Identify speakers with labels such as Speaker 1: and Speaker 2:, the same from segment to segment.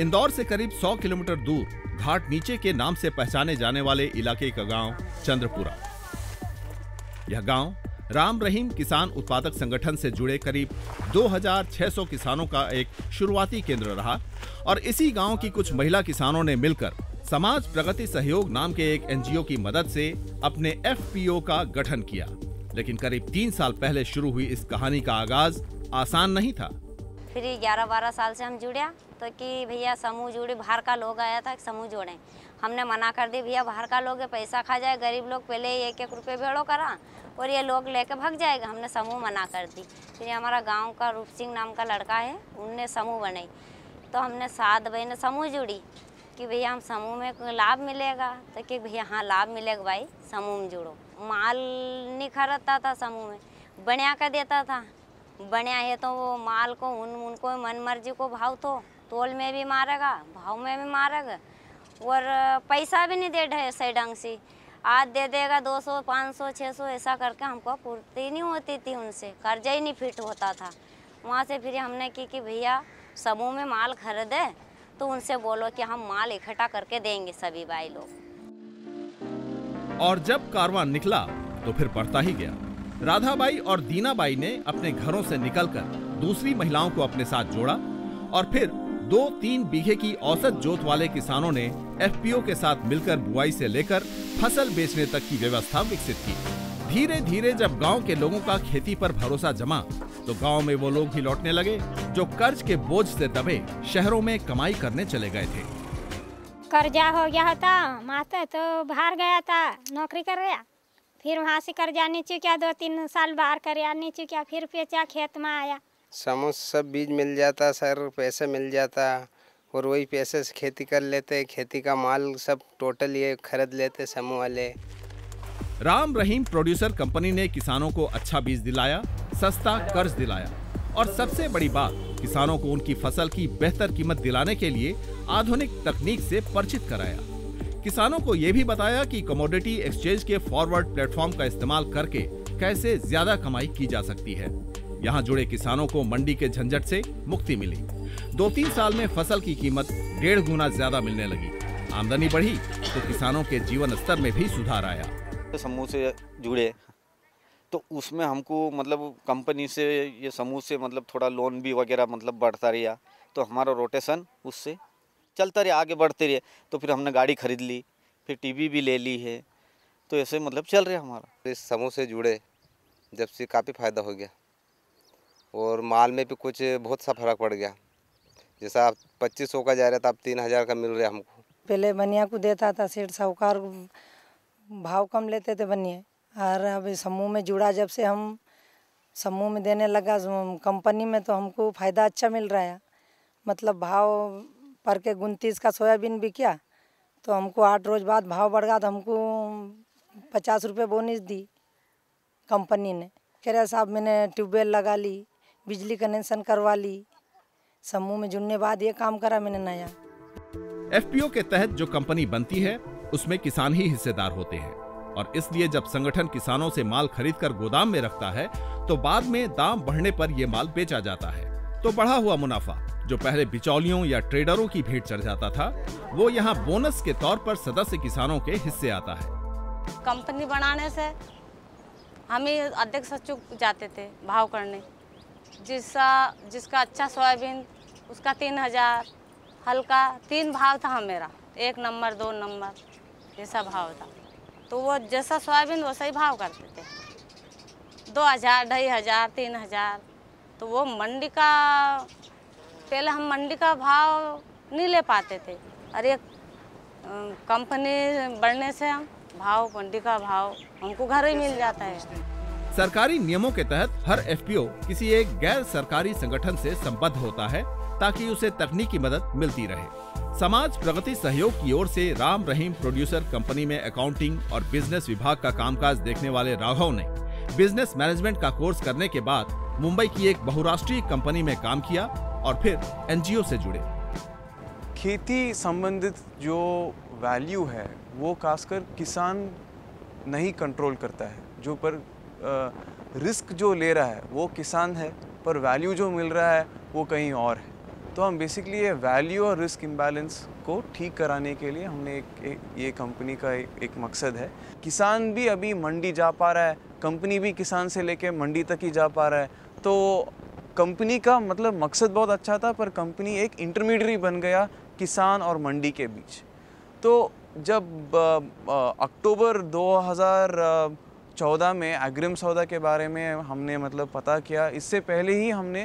Speaker 1: इंदौर से करीब 100 किलोमीटर दूर घाट नीचे के नाम से पहचाने जाने वाले इलाके का गाँव चंद्रपुरा। यह गाँव राम रहीम किसान उत्पादक संगठन से जुड़े करीब 2600 किसानों का एक शुरुआती केंद्र रहा और इसी गाँव की कुछ महिला किसानों ने मिलकर समाज प्रगति सहयोग नाम के एक एनजीओ की मदद से अपने एफपीओ का गठन किया। लेकिन करीब तीन साल पहले शुरू हुई इस कहानी का आगाज़ आसान नहीं था।
Speaker 2: फिर ग्यारह बारह साल से हम जुड़े तो कि भैया समूह जुड़े, बाहर का लोग आया था समूह जोड़े। हमने मना कर दी भैया बाहर का लोग पैसा खा जाए, गरीब लोग पहले एक एक रुपये भेड़ो करा और ये लोग लेके भाग जाएगा। हमने समूह मना कर दी। फिर हमारा गाँव का रूप सिंह नाम का लड़का है, उनने समूह बनाई। तो हमने सात बहने समूह जुड़ी कि भैया हम समूह में लाभ मिलेगा? तो कि भैया हाँ लाभ मिलेगा भाई, समूह में जुड़ो। माल नहीं खरीदता था समूह में बढ़िया का देता था। बढ़िया है तो वो माल को, उन, उनको, मन मर्ज़ी को भाव तो। तोल में भी मारेगा, भाव में भी मारेगा, और पैसा भी नहीं दे ढे सही ढंग से। आज दे देगा 200 500 600 ऐसा करके हमको पूर्ति नहीं होती थी उनसे, कर्जा ही नहीं फिट होता था। वहाँ से फिर हमने की कि भैया, समूह में माल खरीदे तो उनसे बोलो कि हम माल इकट्ठा करके देंगे सभी भाई लोग।
Speaker 1: और जब कारवां निकला तो फिर बढ़ता ही गया। राधाबाई और दीनाबाई ने अपने घरों से निकलकर दूसरी महिलाओं को अपने साथ जोड़ा, और फिर दो तीन बीघे की औसत जोत वाले किसानों ने एफपीओ के साथ मिलकर बुआई से लेकर फ़सल बेचने तक की व्यवस्था विकसित की। धीरे धीरे जब गाँव के लोगों का खेती पर भरोसा जमा तो गाँव में वो लोग ही लौटने लगे, जो कर्ज के बोझ से दबे शहरों में कमाई करने चले गए थे।
Speaker 3: कर्जा हो गया था, माता तो बाहर गया था, नौकरी कर रहा। फिर वहाँ से कर्जा नहीं चुका दो तीन साल बाहर कर फिर बेचा, खेत में आया।
Speaker 4: समूह सब बीज मिल जाता, सर पैसे मिल जाता और वही पैसे से खेती कर लेते, खेती का माल सब टोटल ये खरीद लेते समूह वाले।
Speaker 1: राम रहीम प्रोड्यूसर कंपनी ने किसानों को अच्छा बीज दिलाया, सस्ता कर्ज दिलाया। और सबसे बड़ी बात, किसानों को उनकी फ़सल की बेहतर कीमत दिलाने के लिए आधुनिक तकनीक से परिचित कराया। किसानों को ये भी बताया कि कमोडिटी एक्सचेंज के फॉरवर्ड प्लेटफॉर्म का इस्तेमाल करके कैसे ज़्यादा कमाई की जा सकती है। यहाँ जुड़े किसानों को मंडी के झंझट से मुक्ति मिली। दो तीन साल में फ़सल की कीमत डेढ़ गुना ज़्यादा मिलने लगी। आमदनी बढ़ी तो किसानों के जीवन स्तर में भी सुधार आया।
Speaker 5: तो समूह से जुड़े। तो उसमें हमको मतलब कंपनी से ये समूह से मतलब थोड़ा लोन भी वगैरह मतलब बढ़ता रहा। तो हमारा रोटेशन उससे चलता रहा आगे बढ़ते रहे। तो फिर हमने गाड़ी खरीद ली फिर टीवी भी ले ली है। तो ऐसे मतलब चल रहा हमारा।
Speaker 4: इस समूह से जुड़े जब से काफ़ी फ़ायदा हो गया। और माल में भी कुछ बहुत सा फ़र्क पड़ गया। जैसा आप पच्चीस सौ का जा रहा था अब तीन हज़ार का मिल रहा हमको।
Speaker 6: पहले बनिया को देता था, सेठ साहूकार भाव कम लेते थे बनिए। और अभी समूह में जुड़ा, जब से हम समूह में देने लगा, कंपनी में तो हमको फ़ायदा अच्छा मिल रहा है। मतलब भाव पर के उनतीस का सोयाबीन बिकिया तो हमको आठ रोज बाद भाव बढ़ गया तो हमको पचास रुपये बोनस दी कंपनी ने। कह रहे साहब, मैंने ट्यूबवेल लगा ली बिजली कनेक्शन करवा ली। समूह में जुड़ने बाद ये काम करा मैंने नया।
Speaker 1: एफपीओ के तहत जो कंपनी बनती है उसमें किसान ही हिस्सेदार होते हैं। और इसलिए जब संगठन किसानों से माल खरीदकर गोदाम में रखता है तो बाद में दाम बढ़ने पर यह माल बेचा जाता है। तो बढ़ा हुआ मुनाफा जो पहले बिचौलियों या ट्रेडरों की भेंट चढ़ जाता था वो यहाँ बोनस के तौर पर सदस्य किसानों के हिस्से आता है।
Speaker 7: कंपनी बनाने से हम ही अध्यक्ष सचिव जाते थे भाव करने। जिसका जिसका अच्छा सोयाबीन, उसका तीन हज़ार, हल्का, तीन भाव था मेरा। एक नंबर, दो नंबर ऐसा भाव था। तो वो जैसा सोयाबीन, वैसा ही भाव करते थे। दो हज़ार, ढाई हज़ार, तीन हज़ार तो वो मंडी का, पहले हम मंडी का भाव नहीं ले पाते थे। अरे कंपनी बढ़ने से हम भाव, मंडी का भाव हमको घर ही मिल जाता है।
Speaker 1: सरकारी नियमों के तहत हर एफपीओ किसी एक गैर सरकारी संगठन से संबद्ध होता है ताकि उसे तकनीकी मदद मिलती रहे। समाज प्रगति सहयोग की ओर से राम रहीम प्रोड्यूसर कंपनी में अकाउंटिंग और बिज़नेस विभाग का कामकाज देखने वाले राघव ने बिज़नेस मैनेजमेंट का कोर्स करने के बाद मुंबई की एक बहुराष्ट्रीय कंपनी में काम किया और फिर एनजीओ से जुड़े।
Speaker 8: खेती संबंधित जो वैल्यू है, वो खासकर किसान नहीं कंट्रोल करता है, जो पर रिस्क जो ले रहा है वो किसान है पर वैल्यू जो मिल रहा है वो कहीं और है। तो हम बेसिकली ये वैल्यू और रिस्क इम्बैलेंस को ठीक कराने के लिए हमने एक, एक ये कंपनी का एक, एक मकसद है। किसान भी अभी मंडी जा पा रहा है कंपनी भी किसान से लेके मंडी तक ही जा पा रहा है। तो कंपनी का मतलब मकसद बहुत अच्छा था पर कंपनी एक इंटरमीडियरी बन गया किसान और मंडी के बीच। तो जब अक्टूबर 2014 में अग्रिम सौदा के बारे में हमने मतलब पता किया। इससे पहले ही हमने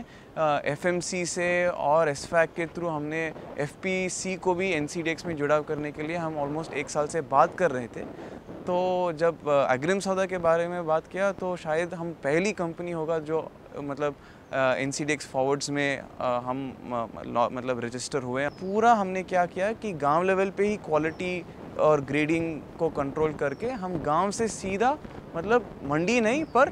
Speaker 8: एफएमसी से और एसफैक के थ्रू हमने एफपीसी को भी एनसीडीएक्स में जुड़ाव करने के लिए हम ऑलमोस्ट एक साल से बात कर रहे थे। तो जब अग्रिम सौदा के बारे में बात किया तो शायद हम पहली कंपनी होगा जो मतलब N C D X forwards में आ, हम मतलब रजिस्टर हुए पूरा हमने क्या किया कि गाँव लेवल पे ही क्वालिटी और ग्रेडिंग को कंट्रोल करके हम गाँव से सीधा मतलब मंडी नहीं, पर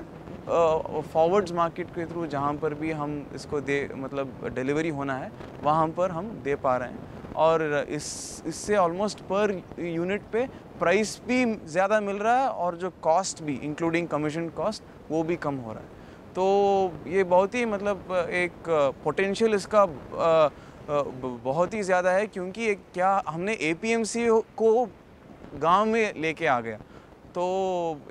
Speaker 8: फॉरवर्ड्स मार्केट के थ्रू जहाँ पर भी हम इसको दे मतलब डिलीवरी होना है, वहाँ पर हम दे पा रहे हैं। और इस, इससे ऑलमोस्ट पर यूनिट पे प्राइस भी ज़्यादा मिल रहा है और जो कॉस्ट भी इंक्लूडिंग कमीशन कॉस्ट वो भी कम हो रहा है। तो ये बहुत ही मतलब एक पोटेंशियल इसका बहुत ही ज़्यादा है, क्योंकि क्या हमने एपीएमसी को गाँव में लेके आ गया। तो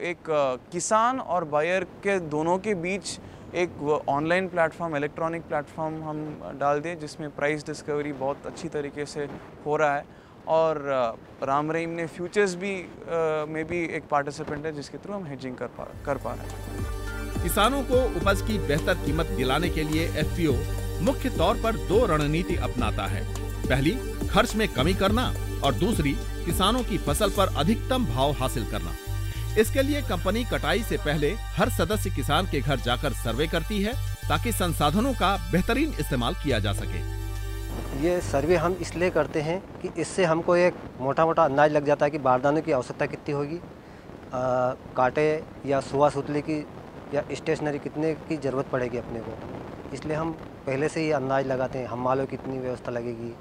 Speaker 8: एक किसान और बायर के दोनों के बीच एक ऑनलाइन प्लेटफॉर्म, इलेक्ट्रॉनिक प्लेटफॉर्म हम डाल दें, जिसमें प्राइस डिस्कवरी बहुत अच्छी तरीके से हो रहा है। और राम रहीम ने फ्यूचर्स भी में भी एक पार्टिसिपेंट है, जिसके थ्रू हम हेजिंग कर पा कर पा रहे हैं।
Speaker 1: किसानों को उपज की बेहतर कीमत दिलाने के लिए एफपीओ मुख्य तौर पर दो रणनीति अपनाता है। पहली, खर्च में कमी करना, और दूसरी, किसानों की फ़सल पर अधिकतम भाव हासिल करना। इसके लिए कंपनी कटाई से पहले हर सदस्य किसान के घर जाकर सर्वे करती है, ताकि संसाधनों का बेहतरीन इस्तेमाल किया जा सके।
Speaker 9: ये सर्वे हम इसलिए करते हैं कि इससे हमको एक मोटा मोटा अंदाज लग जाता है कि बारदानों की आवश्यकता कितनी होगी। कांटे या सुहा सुतली की या स्टेशनरी कितने की ज़रूरत पड़ेगी अपने को। इसलिए हम पहले से ही अंदाज लगाते हैं, हम मालों की कितनी व्यवस्था लगेगी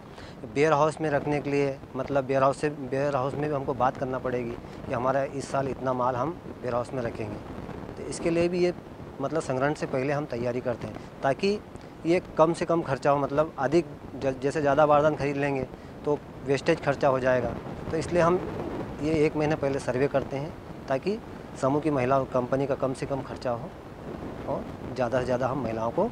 Speaker 9: बेयर हाउस में रखने के लिए मतलब बेयर हाउस से बेयर हाउस में भी हमको बात करना पड़ेगी कि हमारा इस साल इतना माल हम बेयर हाउस में रखेंगे। तो इसके लिए भी ये मतलब संग्रहण से पहले हम तैयारी करते हैं, ताकि ये कम से कम खर्चा हो मतलब अधिक जैसे ज़्यादा बारदान खरीद लेंगे तो वेस्टेज खर्चा हो जाएगा। तो इसलिए हम ये एक महीने पहले सर्वे करते हैं, ताकि समूह की महिला कंपनी का कम से कम खर्चा हो, और ज़्यादा से ज़्यादा हम महिलाओं को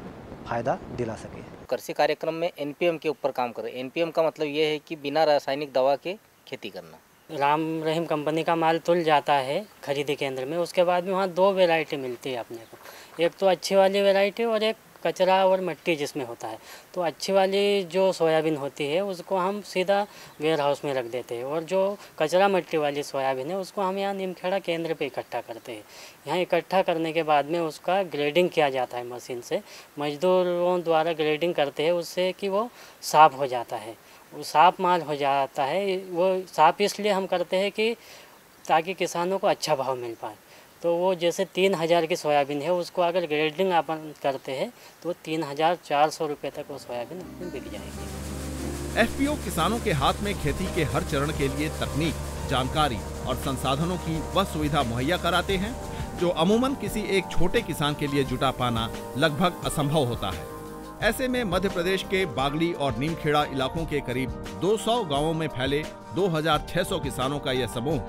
Speaker 9: फ़ायदा दिला सके।
Speaker 10: कृषि कार्यक्रम में एनपीएम के ऊपर काम करें। एनपीएम का मतलब ये है कि बिना रासायनिक दवा के खेती करना।
Speaker 11: राम रहीम कंपनी का माल तुल जाता है खरीदी केंद्र में उसके बाद में वहाँ दो वेरायटी मिलती है अपने को। एक तो अच्छी वाली वेरायटी और एक कचरा और मिट्टी जिसमें होता है। तो अच्छी वाली जो सोयाबीन होती है, उसको हम सीधा वेयर हाउस में रख देते हैं और जो कचरा मिट्टी वाली सोयाबीन है, उसको हम यहाँ निमखेड़ा केंद्र पे इकट्ठा करते हैं। यहाँ इकट्ठा करने के बाद में उसका ग्रेडिंग किया जाता है मशीन से। मजदूरों द्वारा ग्रेडिंग करते हैं, उससे कि वो साफ़ हो जाता है। वो साफ़ माल हो जाता है, वो साफ़ इसलिए हम करते हैं कि ताकि किसानों को अच्छा भाव मिल पाए। तो वो जैसे तीन हज़ार की सोयाबीन है उसको अगर ग्रेडिंग अपन करते हैं तो तीन हज़ार चार सौ रुपये तक वो सोयाबीन बिक जाएगी।
Speaker 1: एफपीओ किसानों के हाथ में खेती के हर चरण के लिए तकनीक जानकारी और संसाधनों की वह सुविधा मुहैया कराते हैं जो अमूमन किसी एक छोटे किसान के लिए जुटा पाना लगभग असंभव होता है। ऐसे में मध्य प्रदेश के बागली और नीमखेड़ा इलाकों के करीब 200 गाँवों में फैले 2,600 किसानों का यह समूह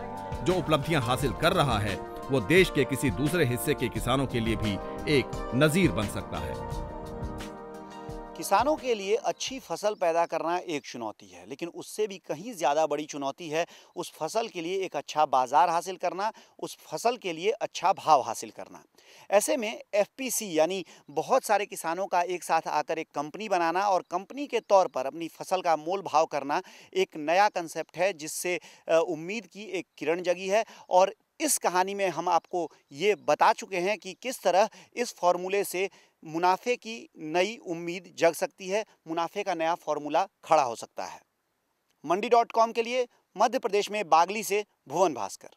Speaker 1: जो उपलब्धियाँ हासिल कर रहा है वो देश के किसी दूसरे हिस्से के किसानों के लिए भी एक नजीर बन सकता है।
Speaker 12: किसानों के लिए अच्छी फ़सल पैदा करना एक चुनौती है, लेकिन उससे भी कहीं ज़्यादा बड़ी चुनौती है उस फ़सल के लिए एक अच्छा बाज़ार हासिल करना, उस फ़सल के लिए अच्छा भाव हासिल करना। ऐसे में एफपीसी यानी बहुत सारे किसानों का एक साथ आकर एक कंपनी बनाना और कंपनी के तौर पर अपनी फ़सल का मोल भाव करना एक नया कंसेप्ट है, जिससे उम्मीद की एक किरण जगी है और इस कहानी में हम आपको ये बता चुके हैं कि किस तरह इस फॉर्मूले से मुनाफे की नई उम्मीद जग सकती है, मुनाफे का नया फॉर्मूला खड़ा हो सकता है। मंडी डॉट कॉम के लिए मध्य प्रदेश में बागली से भुवन भास्कर।